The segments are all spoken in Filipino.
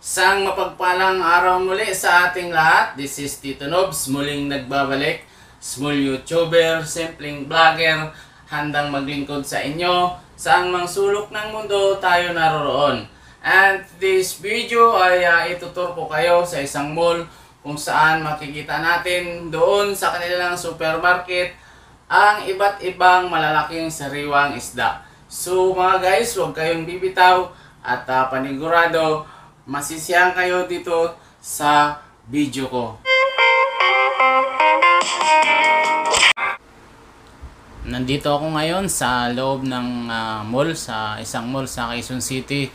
Sang mapagpalang araw muli sa ating lahat. This is Tito Nobs, muling nagbabalik. Small YouTuber, simpleng vlogger, handang maglingkod sa inyo. Saan mang sulok ng mundo tayo naroroon. And this video ay uh, ituturo ko kayo sa isang mall kung saan makikita natin doon sa kanilang supermarket ang iba't ibang malalaking sariwang isda. So mga guys, huwag kayong bibitaw at uh, panigurado masisiyahan kayo dito sa video ko. Nandito ako ngayon sa loob ng ah, mall, sa isang mall sa Quezon City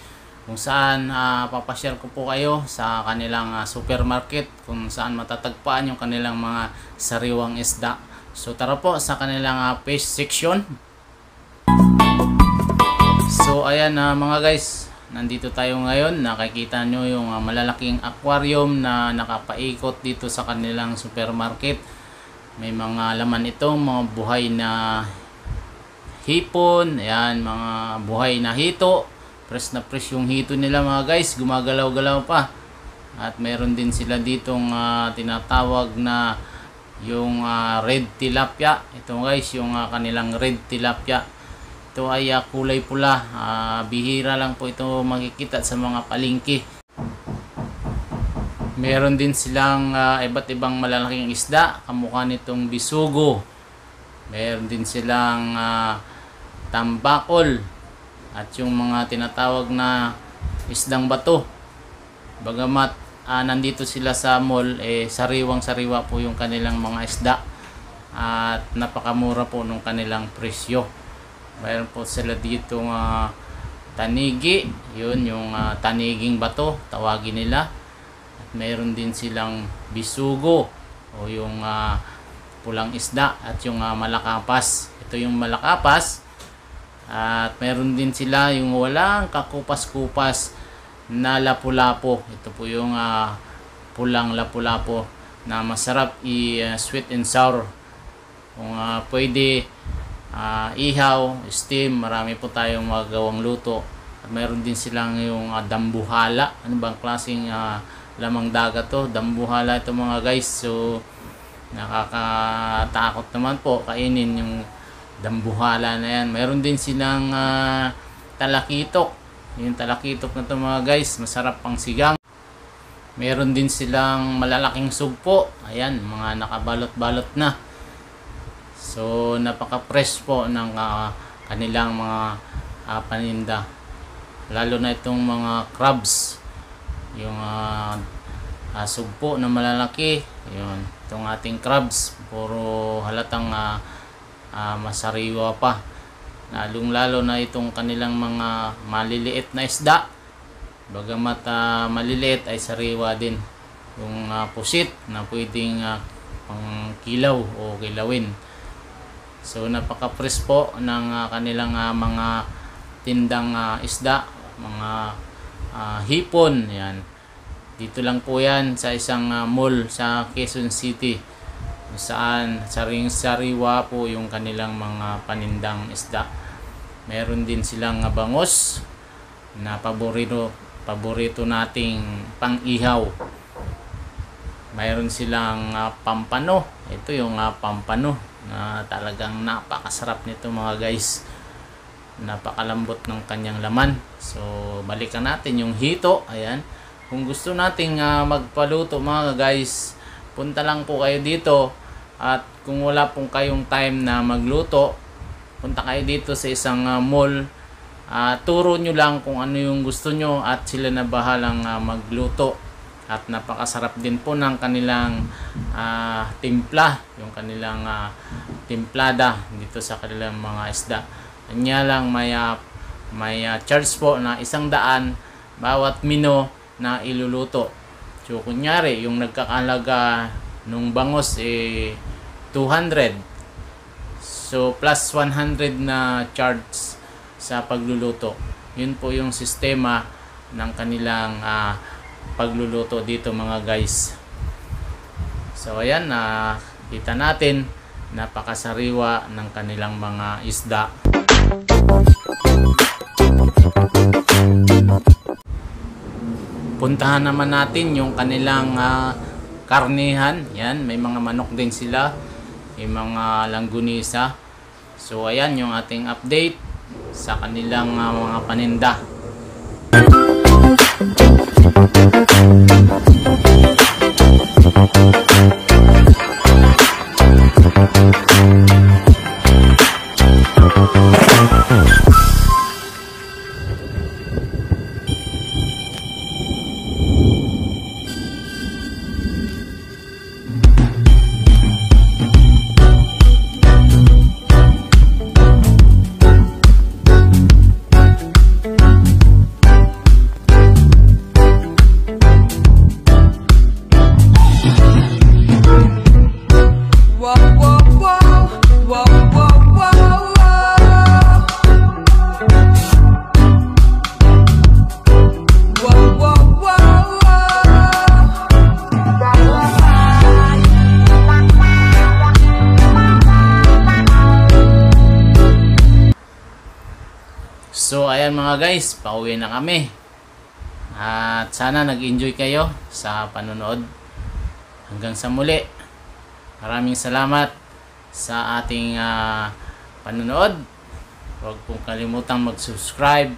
kung saan uh, papasyal ko po kayo sa kanilang ah, supermarket kung saan matatagpuan yung kanilang mga sariwang isda. So tara po sa kanilang uh, fish section. So ayan na mga guys, nandito tayo ngayon. Nakikita nyo yung uh, malalaking aquarium na nakapaikot dito sa kanilang supermarket. May mga laman ito, mga buhay na hipon, ayan, mga buhay na hito. Press na press yung hito nila mga guys, gumagalaw-galaw pa. At meron din sila ditong uh, tinatawag na yung uh, red tilapia. Ito guys, yung uh, kanilang red tilapia. Ito ay uh, kulay pula. Uh, bihira lang po ito makikita sa mga palingki. Meron din silang uh, iba't ibang malalaking isda. Kamukha nitong bisugo. Meron din silang uh, tambakol. At yung mga tinatawag na isdang bato. Bagamat uh, nandito sila sa mall, eh, sariwang sariwa po yung kanilang mga isda. At napakamura po nung kanilang presyo. Mayroon po sila dito uh, tanigi. Yun, yung uh, taniging bato, tawagin nila. At mayroon din silang bisugo o yung uh, pulang isda at yung uh, malakapas. Ito yung malakapas. At mayroon din sila yung walang kakupas-kupas na lapu-lapo. Ito po yung uh, pulang lapu-lapo na masarap i-sweet and sour. Kung uh, pwede uh, ihaw, steam, marami po tayong magagawang luto. At mayroon din silang yung uh, dambuhala. Ano bang klaseng uh, lamang dagat to? Dambuhala ito mga guys. So, nakakatakot naman po kainin yung dambuhala na yan. Mayroon din silang uh, talakitok. Yung talakitok na to mga guys, masarap pang sigang. Meron din silang malalaking sugpo. Ayan, mga nakabalot-balot na. So napaka-fresh po ng uh, kanilang mga uh, paninda. Lalo na itong mga crabs. Yung uh, uh, sugpo na malalaki. Yun, itong ating crabs. Puro halatang uh, uh, masariwa pa. Lalong lalo na itong kanilang mga maliliit na isda. Bagamat uh, maliliit ay sariwa din. Yung uh, pusit na pwedeng uh, pang o kilawin. So napaka-fresh po ng uh, kanilang uh, mga tindang uh, isda, mga uh, hipon, yan. Dito lang po yan sa isang uh, mall sa Quezon City. Saan saring sariwa po yung kanilang mga panindang isda. Meron din silang uh, bangos na paborito paborito nating pang-ihaw. Mayroon silang uh, pampano. Ito yung uh, pampano na talagang napakasarap nito mga guys. Napakalambot ng kanyang laman. So balikan natin yung hito. Ayan. Kung gusto nating uh, magpaluto mga guys punta lang po kayo dito. At kung wala pong kayong time na magluto punta kayo dito sa isang uh, mall. Uh, turo nyo lang kung ano yung gusto nyo at sila na bahalang uh, magluto at napakasarap din po ng kanilang uh, timpla yung kanilang uh, timplada dito sa kanilang mga isda. Kanya lang may uh, may uh, charge po na isang daan bawat mino na iluluto. So kunyari yung nagkakalaga nung bangos eh 200 so plus 100 na charge sa pagluluto. Yun po yung sistema ng kanilang uh, pagluluto dito mga guys so ayan na uh, kita natin napakasariwa ng kanilang mga isda puntahan naman natin yung kanilang ah, karnihan. Yan, may mga manok din sila. May mga langgunisa. So ayan yung ating update sa kanilang ah, mga paninda. Thank you. So ayan mga guys, pauwi na kami. At sana nag-enjoy kayo sa panonood. Hanggang sa muli. Maraming salamat sa ating ah, panonood. Huwag pong kalimutang mag-subscribe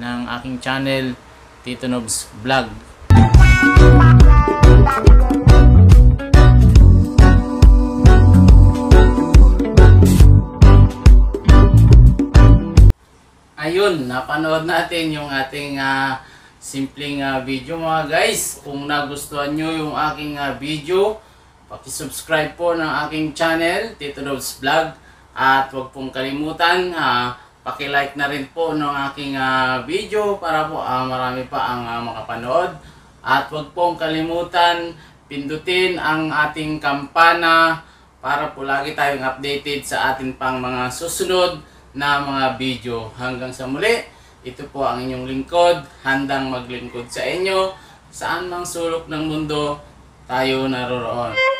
ng aking channel, Tito Nobs Vlog. Ayun, napanood natin yung ating ah, simpleng ah, video mga guys. Kung nagustuhan nyo yung aking ah, video, Paki-subscribe po ng aking channel, Tito Rob's Vlog. At huwag pong kalimutan, uh, paki-like na rin po ng aking ah, video para po ah, marami pa ang ah, makapanood. At huwag pong kalimutan, pindutin ang ating kampana para po lagi tayong updated sa atin pang mga susunod na mga video. Hanggang sa muli, ito po ang inyong lingkod, handang maglingkod sa inyo, saan mang sulok ng mundo tayo naroroon.